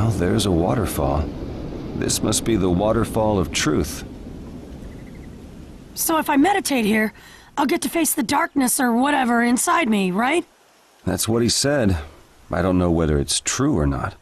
Well, there's a waterfall. This must be the waterfall of truth. So if I meditate here, I'll get to face the darkness or whatever inside me, right? That's what he said. I don't know whether it's true or not.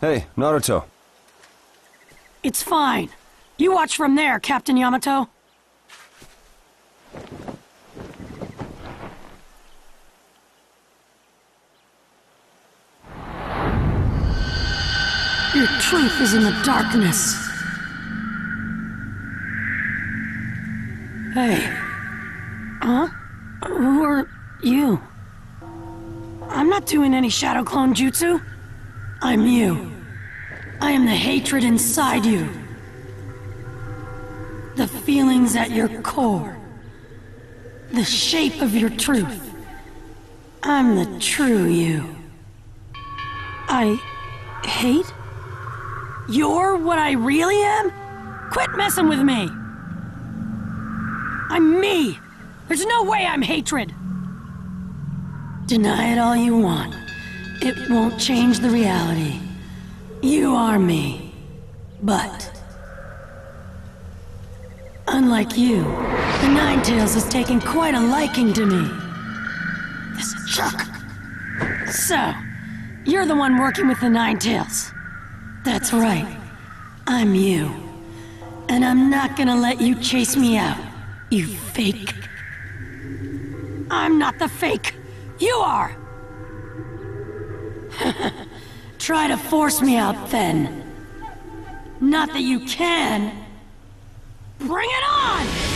Hey, Naruto. It's fine. You watch from there, Captain Yamato. Your truth is in the darkness. Hey. Huh? Who are you? I'm not doing any shadow clone jutsu. I'm you. I am the hatred inside you. The feelings at your core. The shape of your truth. I'm the true you. I hate? You're what I really am? Quit messing with me! I'm me! There's no way I'm hatred! Deny it all you want. It won't change the reality. You are me. But... Unlike you, the Nine-Tails has taken quite a liking to me. This is Chuck. So, you're the one working with the Nine-Tails. That's right. I'm you. And I'm not gonna let you chase me out, you fake. I'm not the fake. You are! Try to force me out then. Not that you can. Bring it on!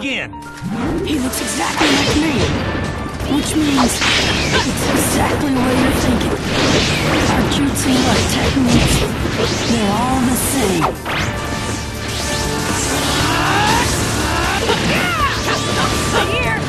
Begin! He looks exactly like me. Which means it's exactly what you're thinking. Our jutsu, our techniques, they're all the same. Here!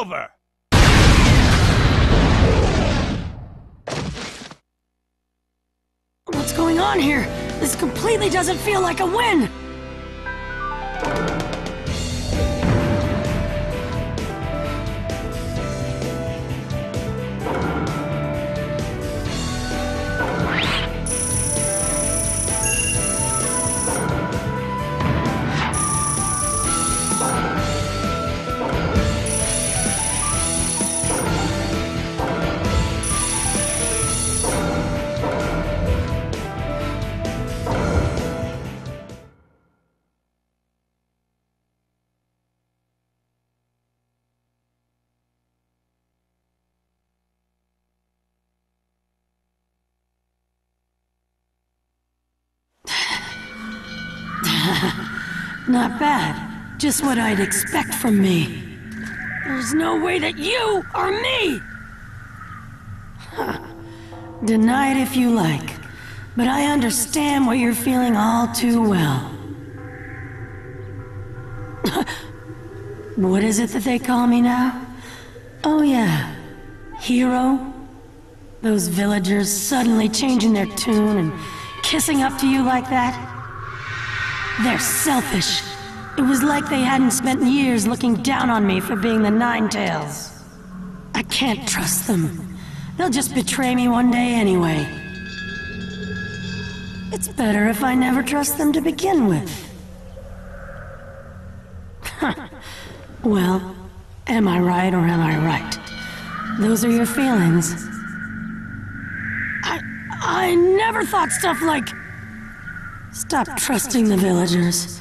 Over! What's going on here? This completely doesn't feel like a win! Not bad. Just what I'd expect from me. There's no way that you are me! Deny it if you like, but I understand what you're feeling all too well. what is it that they call me now? Oh, yeah. Hero? Those villagers suddenly changing their tune and kissing up to you like that? They're selfish. It was like they hadn't spent years looking down on me for being the Nine Tails. I can't trust them. They'll just betray me one day anyway. It's better if I never trust them to begin with. well, am I right or am I right? Those are your feelings. I... I never thought stuff like... Stop trusting the villagers.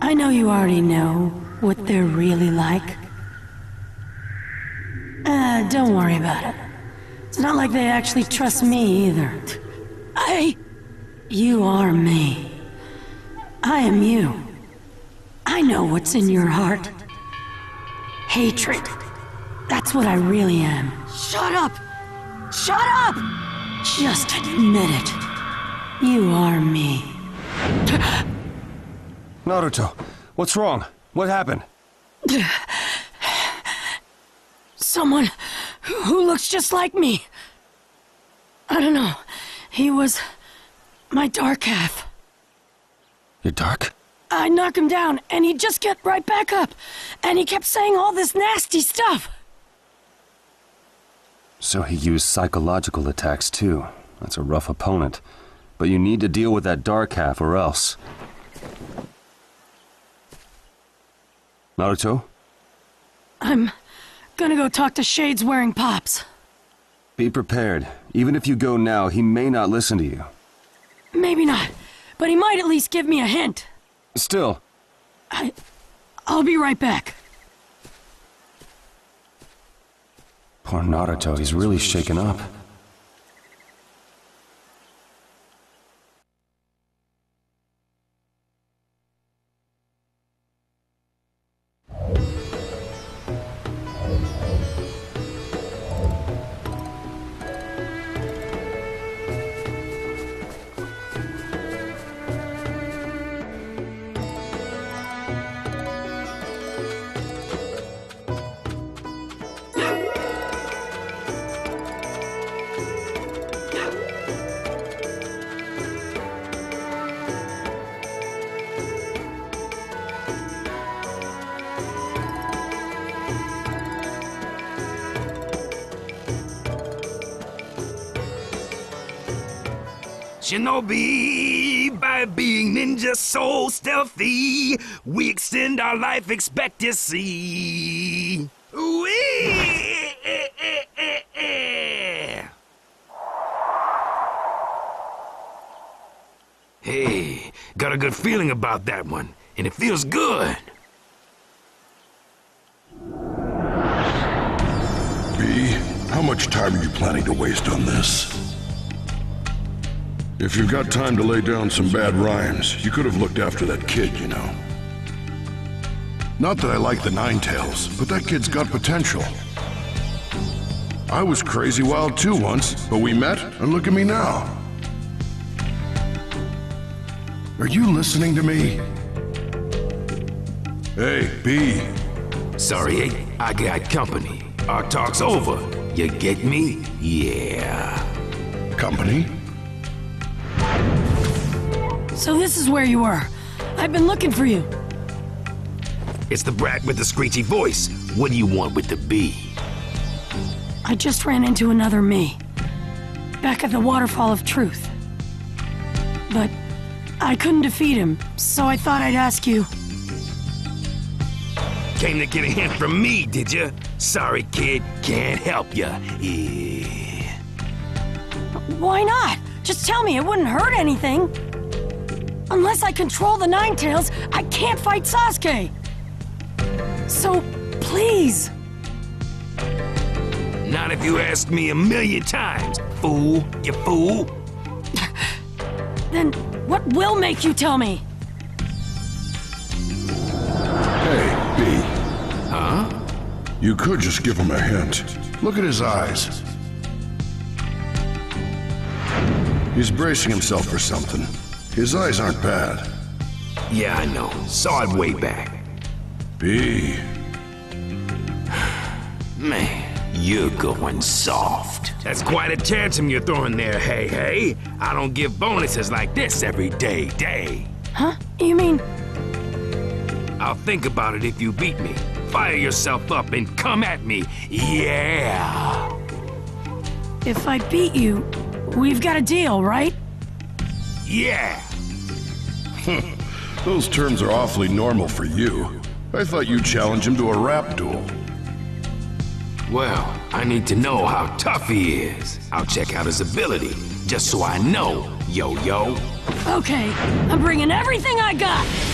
I know you already know what they're really like. Uh, don't worry about it. It's not like they actually trust me either. I... You are me. I am you. I know what's in your heart. Hatred. That's what I really am. Shut up! Shut up! Just admit it. You are me. Naruto, what's wrong? What happened? Someone who looks just like me. I don't know. He was my dark half. You're dark? I knock him down, and he'd just get right back up. And he kept saying all this nasty stuff. So he used psychological attacks too. That's a rough opponent. But you need to deal with that dark half or else. Naruto? I'm gonna go talk to Shades wearing pops. Be prepared. Even if you go now, he may not listen to you. Maybe not, but he might at least give me a hint. Still, I... I'll be right back. poor Naruto, he's really shaken up. Shinobi, by being ninja so stealthy, we extend our life expectancy. Wee! Hey, got a good feeling about that one, and it feels good. B, how much time are you planning to waste on this? If you've got time to lay down some bad rhymes, you could have looked after that kid, you know. Not that I like the Nine Tails, but that kid's got potential. I was crazy wild too once, but we met, and look at me now. Are you listening to me? Hey, B, Sorry, I got company. Our talk's over. You get me? Yeah. company? So this is where you were. I've been looking for you. It's the brat with the screechy voice. What do you want with the B? I just ran into another me. Back at the Waterfall of Truth. But I couldn't defeat him, so I thought I'd ask you. Came to get a hint from me, did you? Sorry, kid, can't help ya. Yeah. Why not? Just tell me, it wouldn't hurt anything. Unless I control the Nine Tails, I can't fight Sasuke! So, please! Not if you ask me a million times, fool, you fool! then what will make you tell me? Hey, B. Huh? You could just give him a hint. Look at his eyes. He's bracing himself for something. His eyes aren't bad. Yeah, I know. Saw it way back. B. Man, you're going soft. That's quite a tantrum you're throwing there, hey, hey. I don't give bonuses like this every day, day. Huh? You mean I'll think about it if you beat me. Fire yourself up and come at me. Yeah. if I beat you, we've got a deal, right? Yeah. Those terms are awfully normal for you. I thought you'd challenge him to a rap duel. Well, I need to know how tough he is. I'll check out his ability, just so I know, yo-yo. Okay, I'm bringing everything I got.